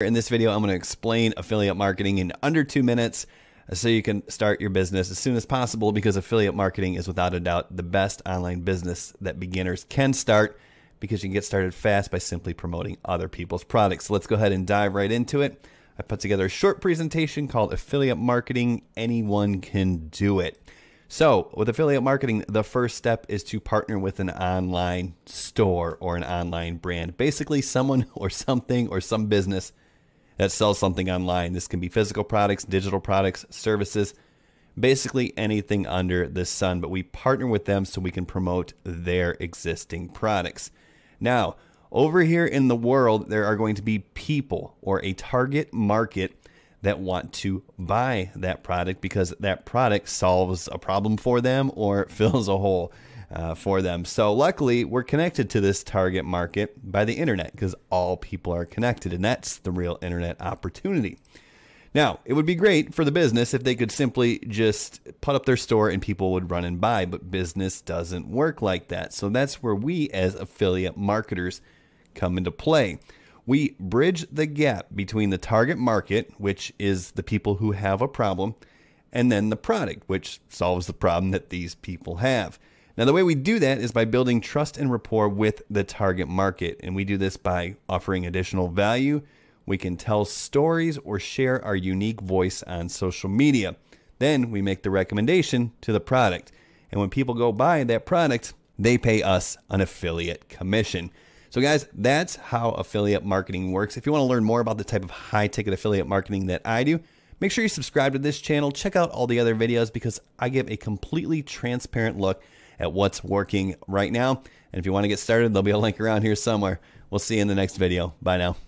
In this video, I'm going to explain affiliate marketing in under two minutes uh, so you can start your business as soon as possible because affiliate marketing is without a doubt the best online business that beginners can start because you can get started fast by simply promoting other people's products. So let's go ahead and dive right into it. I put together a short presentation called Affiliate Marketing Anyone Can Do It. So, with affiliate marketing, the first step is to partner with an online store or an online brand. Basically, someone or something or some business that sells something online. This can be physical products, digital products, services, basically anything under the sun, but we partner with them so we can promote their existing products. Now, over here in the world, there are going to be people or a target market that want to buy that product because that product solves a problem for them or fills a hole uh, for them. So, luckily, we're connected to this target market by the internet because all people are connected, and that's the real internet opportunity. Now, it would be great for the business if they could simply just put up their store and people would run and buy, but business doesn't work like that. So, that's where we as affiliate marketers come into play. We bridge the gap between the target market, which is the people who have a problem, and then the product, which solves the problem that these people have. Now, the way we do that is by building trust and rapport with the target market. And we do this by offering additional value. We can tell stories or share our unique voice on social media. Then we make the recommendation to the product. And when people go buy that product, they pay us an affiliate commission. So, guys, that's how affiliate marketing works. If you want to learn more about the type of high ticket affiliate marketing that I do, make sure you subscribe to this channel. Check out all the other videos because I give a completely transparent look at what's working right now. And if you want to get started, there'll be a link around here somewhere. We'll see you in the next video. Bye now.